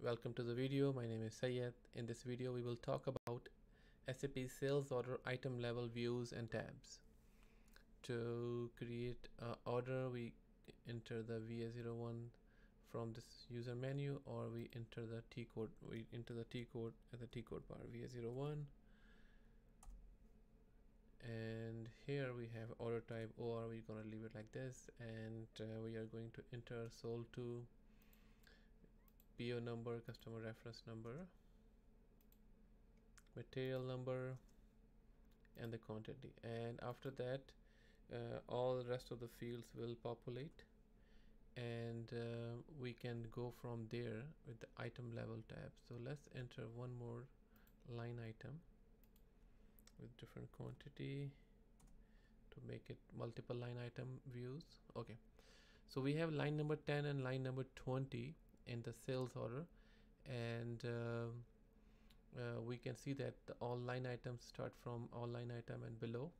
Welcome to the video. My name is Syed. In this video, we will talk about SAP sales order item level views and tabs. To create an order, we enter the VA01 from this user menu or we enter the T code. We enter the T code at the T code bar VA01 and here we have order type or we're going to leave it like this and uh, we are going to enter sold to PO number customer reference number material number and the quantity. And after that uh, all the rest of the fields will populate and uh, we can go from there with the item level tab. So let's enter one more line item with different quantity to make it multiple line item views. Okay. So we have line number 10 and line number 20 in the sales order. And uh, uh, we can see that all line items start from all line item and below.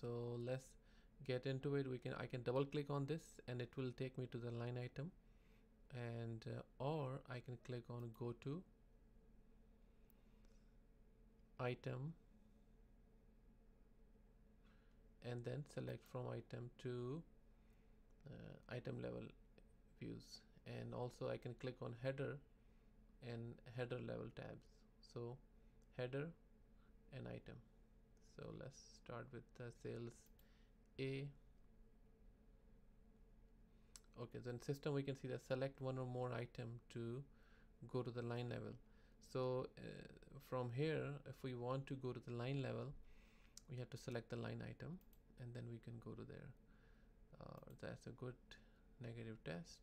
So let's get into it. We can I can double click on this and it will take me to the line item. And uh, or I can click on go to item and then select from item to uh, item level views and also I can click on header and header level tabs. So header and item. So let's start with the sales A. Okay then system we can see that select one or more item to go to the line level. So uh, from here if we want to go to the line level we have to select the line item and then we can go to there. Uh, that's a good negative test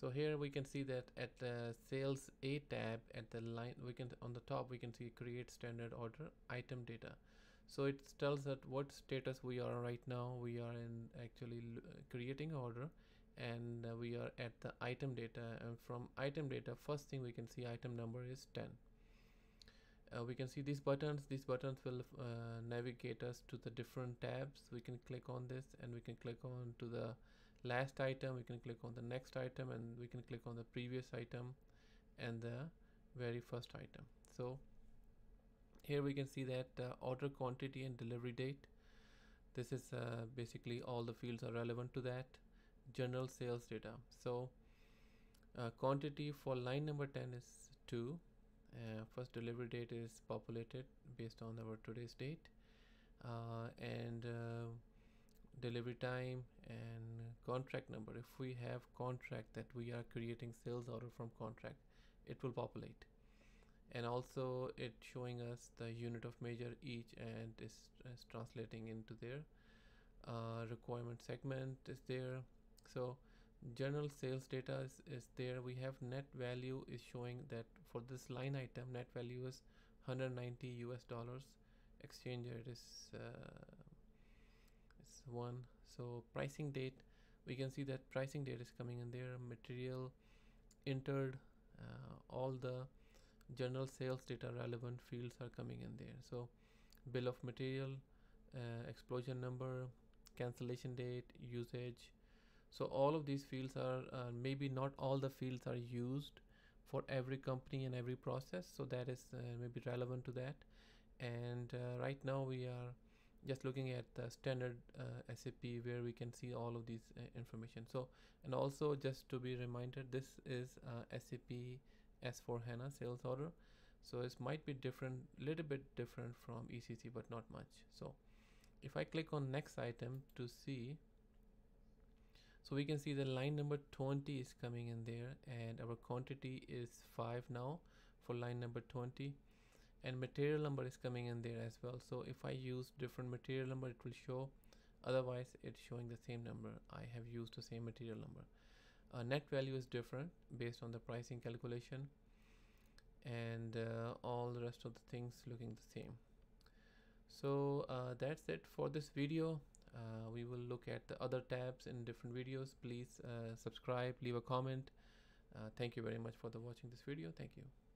so here we can see that at the sales A tab at the line we can on the top we can see create standard order item data. So it tells us what status we are right now we are in actually creating order and uh, we are at the item data and from item data first thing we can see item number is 10 uh, we can see these buttons these buttons will uh, navigate us to the different tabs. We can click on this and we can click on to the last item we can click on the next item and we can click on the previous item and the very first item. So here we can see that uh, order quantity and delivery date. This is uh, basically all the fields are relevant to that. General sales data. So uh, quantity for line number 10 is 2 uh, first delivery date is populated based on our today's date. Uh, and uh, delivery time and contract number. If we have contract that we are creating sales order from contract it will populate. And also it showing us the unit of measure each and is, is translating into their uh, requirement segment is there. So general sales data is, is there. We have net value is showing that for this line item net value is 190 US dollars. Exchange rate is uh, is one. So pricing date we can see that pricing date is coming in there. Material entered uh, all the general sales data relevant fields are coming in there. So bill of material uh, explosion number cancellation date usage. So all of these fields are uh, maybe not all the fields are used for every company and every process. So that is uh, maybe relevant to that. And uh, right now we are just looking at the standard uh, SAP where we can see all of these uh, information. So and also just to be reminded this is uh, SAP S4 HANA sales order. So it might be different little bit different from ECC but not much. So if I click on next item to see so we can see the line number 20 is coming in there and our quantity is 5 now. For line number 20 and material number is coming in there as well. So if I use different material number it will show. Otherwise it's showing the same number. I have used the same material number. Uh, net value is different based on the pricing calculation and uh, all the rest of the things looking the same. So uh, that's it for this video. Uh, we will look at the other tabs in different videos. Please uh, subscribe leave a comment. Uh, thank you very much for the watching this video. Thank you